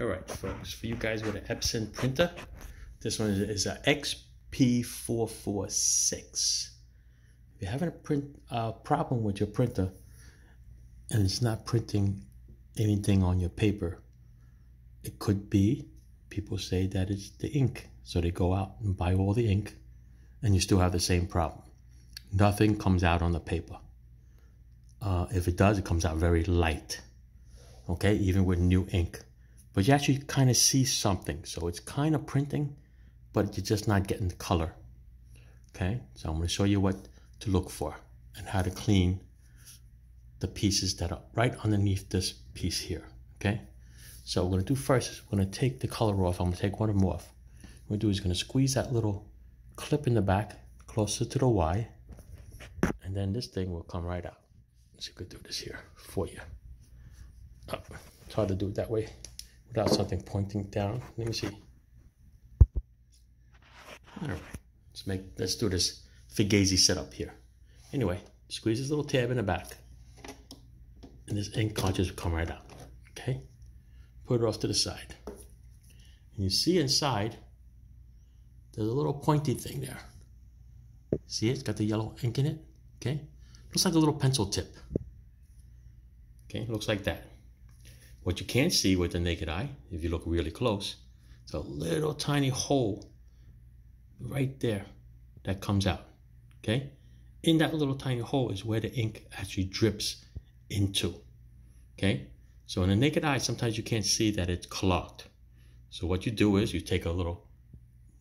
All right, folks, for you guys with an Epson printer, this one is a XP446. If you're having a print uh, problem with your printer and it's not printing anything on your paper, it could be people say that it's the ink. So they go out and buy all the ink and you still have the same problem. Nothing comes out on the paper. Uh, if it does, it comes out very light. Okay, even with new ink but you actually kind of see something. So it's kind of printing, but you're just not getting the color. Okay, so I'm going to show you what to look for and how to clean the pieces that are right underneath this piece here. Okay, so what we're going to do first is we're going to take the color off. I'm going to take one of them off. What we're going to do is going to squeeze that little clip in the back closer to the Y, and then this thing will come right out. So you could do this here for you. Oh, it's hard to do it that way without something pointing down. Let me see. All right, let's make, let's do this Fugazi setup here. Anyway, squeeze this little tab in the back and this ink cartridge will come right out, okay? Put it off to the side. And you see inside, there's a little pointy thing there. See it? It's got the yellow ink in it, okay? Looks like a little pencil tip. Okay, looks like that. What you can't see with the naked eye, if you look really close, it's a little tiny hole right there that comes out. Okay? In that little tiny hole is where the ink actually drips into. Okay? So in the naked eye, sometimes you can't see that it's clogged. So what you do is you take a little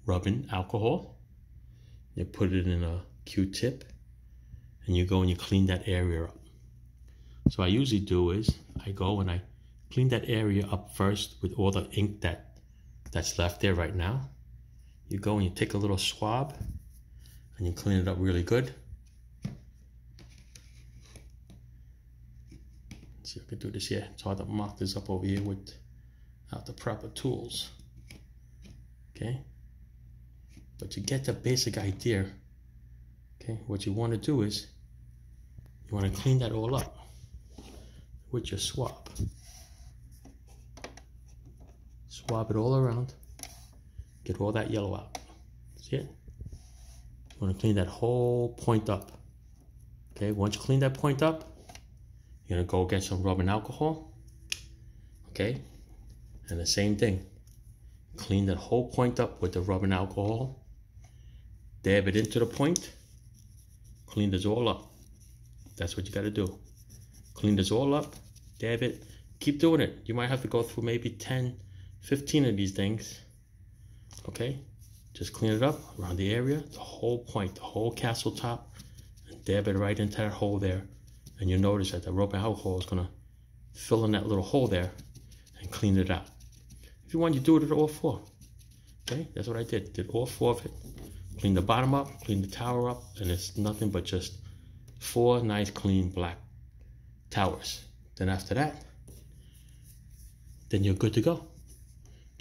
rubbing alcohol, you put it in a Q-tip, and you go and you clean that area up. So I usually do is I go and I clean that area up first with all the ink that that's left there right now. You go and you take a little swab and you clean it up really good. Let's see if I can do this here. It's hard to mark this up over here without the proper tools. Okay. But you get the basic idea. Okay. What you want to do is you want to clean that all up with your swab swab it all around, get all that yellow out. See it? You want to clean that whole point up. Okay, once you clean that point up, you're gonna go get some rubbing alcohol. Okay, and the same thing. Clean that whole point up with the rubbing alcohol. Dab it into the point. Clean this all up. That's what you gotta do. Clean this all up, dab it. Keep doing it. You might have to go through maybe 10, 15 of these things. Okay, just clean it up around the area, the whole point, the whole castle top, and dab it right into that hole there. And you'll notice that the rope rubbing alcohol is gonna fill in that little hole there and clean it out. If you want, you do it at all four. Okay, that's what I did. Did all four of it. Clean the bottom up, clean the tower up, and it's nothing but just four nice clean black towers. Then after that, then you're good to go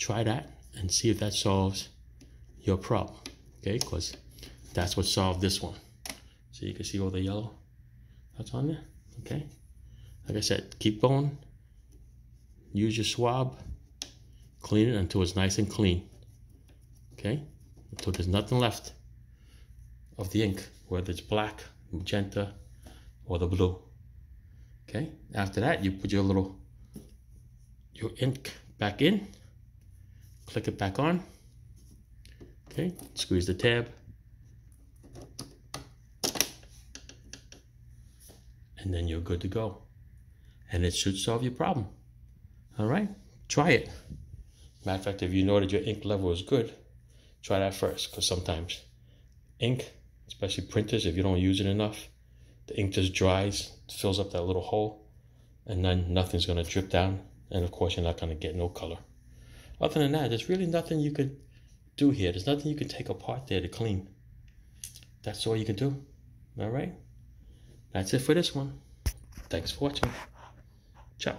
try that and see if that solves your problem. Okay, because that's what solved this one. So you can see all the yellow that's on there. Okay, like I said, keep going. Use your swab, clean it until it's nice and clean. Okay, until there's nothing left of the ink, whether it's black, magenta, or the blue. Okay, after that, you put your little your ink back in click it back on. Okay, squeeze the tab. And then you're good to go. And it should solve your problem. All right, try it. Matter of fact, if you know that your ink level is good, try that first because sometimes ink, especially printers, if you don't use it enough, the ink just dries, fills up that little hole, and then nothing's gonna drip down. And of course, you're not gonna get no color. Other than that, there's really nothing you could do here. There's nothing you can take apart there to clean. That's all you can do. All right? That's it for this one. Thanks for watching. Ciao.